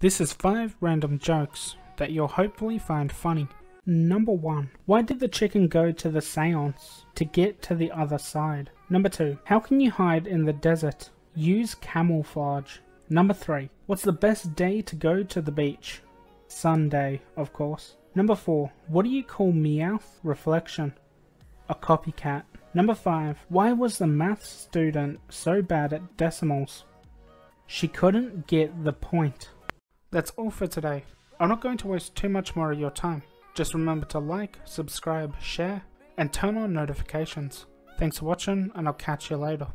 This is 5 random jokes that you'll hopefully find funny. Number 1. Why did the chicken go to the seance? To get to the other side. Number 2. How can you hide in the desert? Use camouflage. Number 3. What's the best day to go to the beach? Sunday, of course. Number 4. What do you call Meowth reflection? A copycat. Number 5. Why was the math student so bad at decimals? She couldn't get the point. That's all for today. I'm not going to waste too much more of your time. Just remember to like, subscribe, share, and turn on notifications. Thanks for watching, and I'll catch you later.